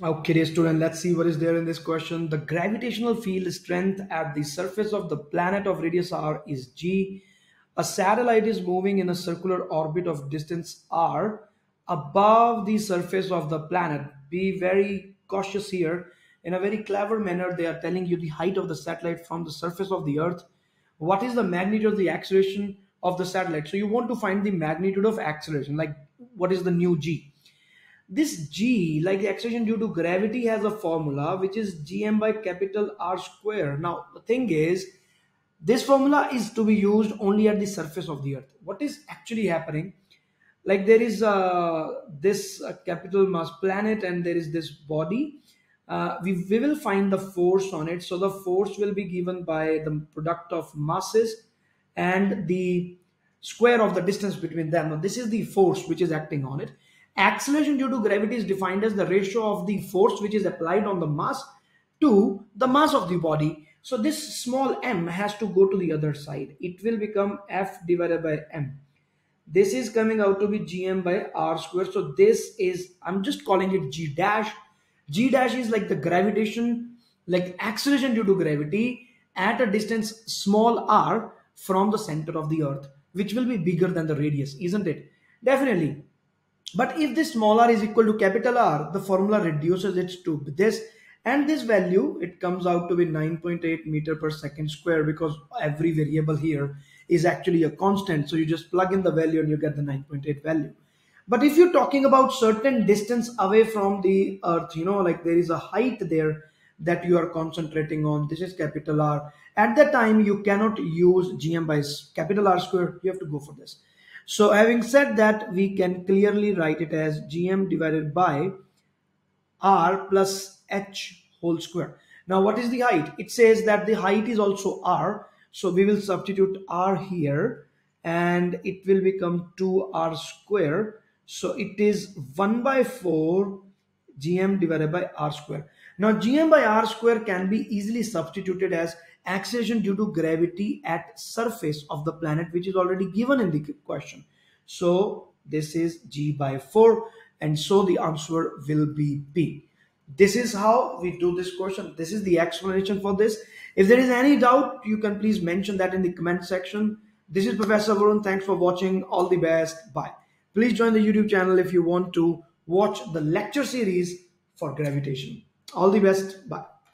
Okay, dear student, let's see what is there in this question. The gravitational field strength at the surface of the planet of radius r is g. A satellite is moving in a circular orbit of distance r above the surface of the planet. Be very cautious here. In a very clever manner, they are telling you the height of the satellite from the surface of the earth. What is the magnitude of the acceleration of the satellite? So you want to find the magnitude of acceleration, like what is the new g? This g, like the acceleration due to gravity, has a formula which is gm by capital R square. Now, the thing is, this formula is to be used only at the surface of the earth. What is actually happening? Like there is uh, this uh, capital mass planet and there is this body. Uh, we, we will find the force on it. So the force will be given by the product of masses and the square of the distance between them. Now, this is the force which is acting on it. Acceleration due to gravity is defined as the ratio of the force which is applied on the mass to the mass of the body. So this small m has to go to the other side. It will become F divided by m. This is coming out to be gm by r square. So this is, I'm just calling it g dash. g dash is like the gravitation, like acceleration due to gravity at a distance small r from the center of the earth, which will be bigger than the radius, isn't it? Definitely but if this small r is equal to capital R, the formula reduces it to this and this value, it comes out to be 9.8 meter per second square because every variable here is actually a constant. So you just plug in the value and you get the 9.8 value. But if you're talking about certain distance away from the earth, you know, like there is a height there that you are concentrating on. This is capital R. At that time, you cannot use GM by capital R square. You have to go for this. So having said that, we can clearly write it as gm divided by r plus h whole square. Now what is the height? It says that the height is also r. So we will substitute r here and it will become 2r square. So it is 1 by 4 gm divided by r square. Now gm by r square can be easily substituted as acceleration due to gravity at surface of the planet which is already given in the question. So this is g by 4 and so the answer will be b this is how we do this question. This is the explanation for this. If there is any doubt you can please mention that in the comment section. This is professor varun. Thanks for watching. All the best. Bye. Please join the youtube channel if you want to watch the lecture series for gravitation all the best. Bye